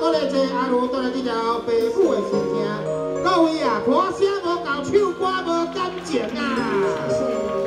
鼓励这阿如带来这条父母的心声。各位啊，歌声无够，唱歌无感情啊！谢谢各位啊！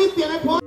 aquí tiene poder.